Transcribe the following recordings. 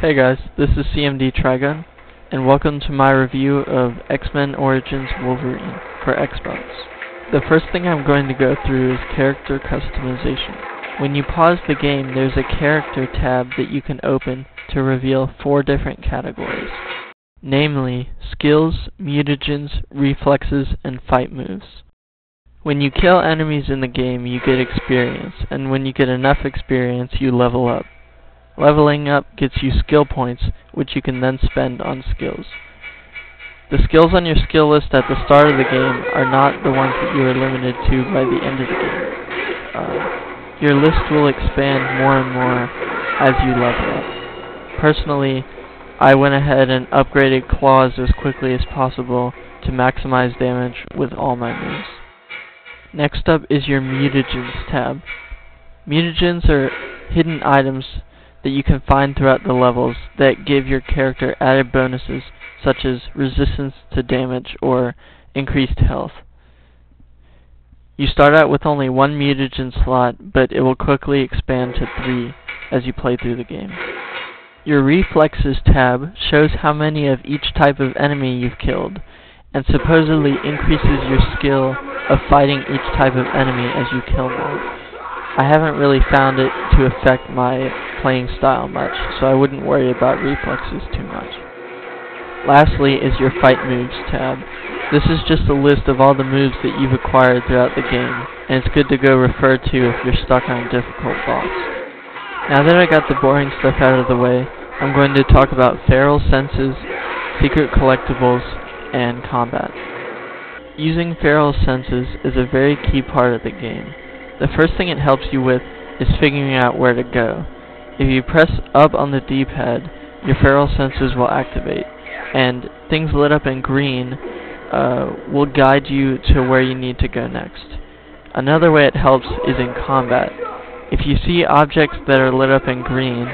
Hey guys, this is CMD Trigun, and welcome to my review of X-Men Origins Wolverine for Xbox. The first thing I'm going to go through is character customization. When you pause the game, there's a character tab that you can open to reveal four different categories, namely skills, mutagens, reflexes, and fight moves. When you kill enemies in the game, you get experience, and when you get enough experience, you level up. Leveling up gets you skill points, which you can then spend on skills. The skills on your skill list at the start of the game are not the ones that you are limited to by the end of the game. Uh, your list will expand more and more as you level up. Personally, I went ahead and upgraded claws as quickly as possible to maximize damage with all my moves. Next up is your mutagens tab. Mutagens are hidden items that you can find throughout the levels that give your character added bonuses such as resistance to damage or increased health. You start out with only one mutagen slot, but it will quickly expand to three as you play through the game. Your Reflexes tab shows how many of each type of enemy you've killed, and supposedly increases your skill of fighting each type of enemy as you kill them. I haven't really found it to affect my playing style much, so I wouldn't worry about reflexes too much. Lastly is your Fight Moves tab. This is just a list of all the moves that you've acquired throughout the game, and it's good to go refer to if you're stuck on a difficult boss. Now that I got the boring stuff out of the way, I'm going to talk about feral senses, secret collectibles, and combat. Using feral senses is a very key part of the game. The first thing it helps you with is figuring out where to go. If you press up on the D-pad, your feral senses will activate, and things lit up in green uh, will guide you to where you need to go next. Another way it helps is in combat. If you see objects that are lit up in green,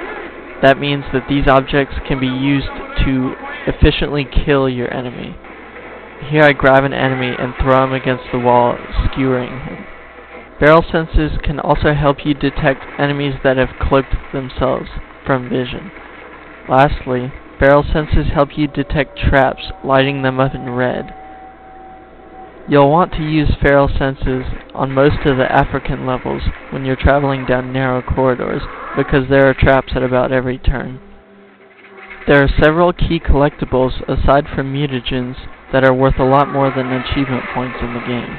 that means that these objects can be used to efficiently kill your enemy. Here I grab an enemy and throw him against the wall, skewering him. Feral senses can also help you detect enemies that have cloaked themselves from vision. Lastly, feral senses help you detect traps, lighting them up in red. You'll want to use feral senses on most of the African levels when you're traveling down narrow corridors because there are traps at about every turn. There are several key collectibles aside from mutagens that are worth a lot more than achievement points in the game.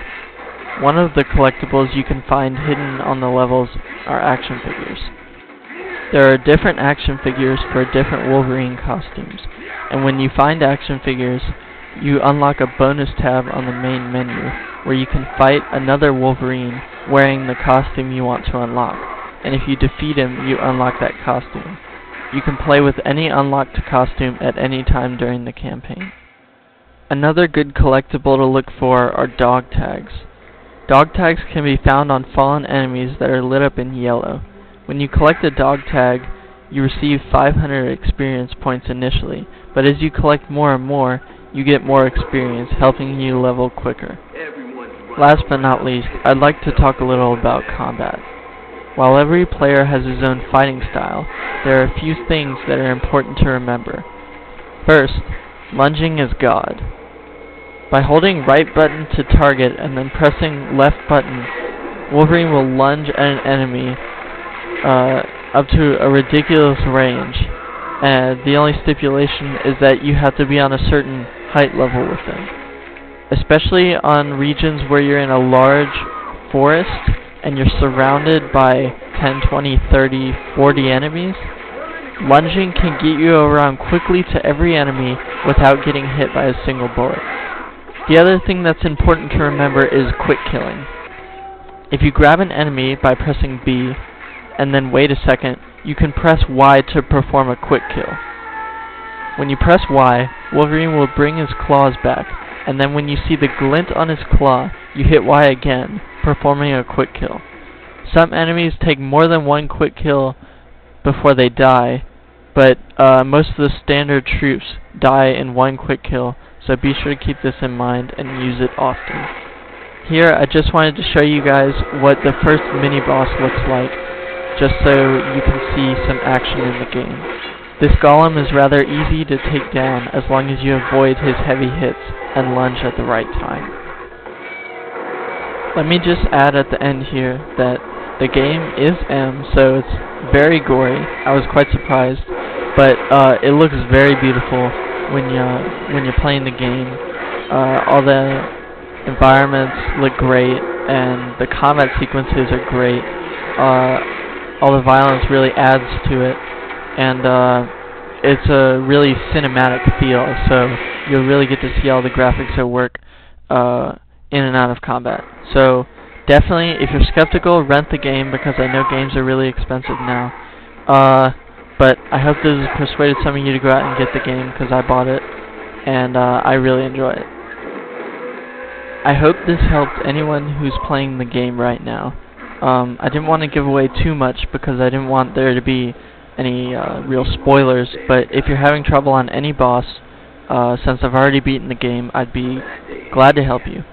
One of the collectibles you can find hidden on the levels are action figures. There are different action figures for different Wolverine costumes, and when you find action figures, you unlock a bonus tab on the main menu, where you can fight another Wolverine wearing the costume you want to unlock, and if you defeat him, you unlock that costume. You can play with any unlocked costume at any time during the campaign. Another good collectible to look for are dog tags. Dog tags can be found on fallen enemies that are lit up in yellow. When you collect a dog tag, you receive 500 experience points initially, but as you collect more and more, you get more experience, helping you level quicker. Last but not least, I'd like to talk a little about combat. While every player has his own fighting style, there are a few things that are important to remember. First, lunging is God. By holding right button to target and then pressing left button, Wolverine will lunge at an enemy uh, up to a ridiculous range. And the only stipulation is that you have to be on a certain height level with them. Especially on regions where you're in a large forest and you're surrounded by 10, 20, 30, 40 enemies, lunging can get you around quickly to every enemy without getting hit by a single bullet. The other thing that's important to remember is quick killing. If you grab an enemy by pressing B, and then wait a second, you can press Y to perform a quick kill. When you press Y, Wolverine will bring his claws back, and then when you see the glint on his claw, you hit Y again, performing a quick kill. Some enemies take more than one quick kill before they die, but uh, most of the standard troops die in one quick kill, so be sure to keep this in mind and use it often. Here I just wanted to show you guys what the first mini boss looks like, just so you can see some action in the game. This golem is rather easy to take down as long as you avoid his heavy hits and lunge at the right time. Let me just add at the end here that the game is M, so it's very gory. I was quite surprised, but uh, it looks very beautiful when you when you're playing the game. Uh, all the environments look great, and the combat sequences are great. Uh, all the violence really adds to it, and uh, it's a really cinematic feel. So you'll really get to see all the graphics at work uh, in and out of combat. So definitely, if you're skeptical, rent the game because I know games are really expensive now. But I hope this has persuaded some of you to go out and get the game because I bought it and uh, I really enjoy it. I hope this helped anyone who's playing the game right now. Um, I didn't want to give away too much because I didn't want there to be any uh, real spoilers, but if you're having trouble on any boss, uh, since I've already beaten the game, I'd be glad to help you.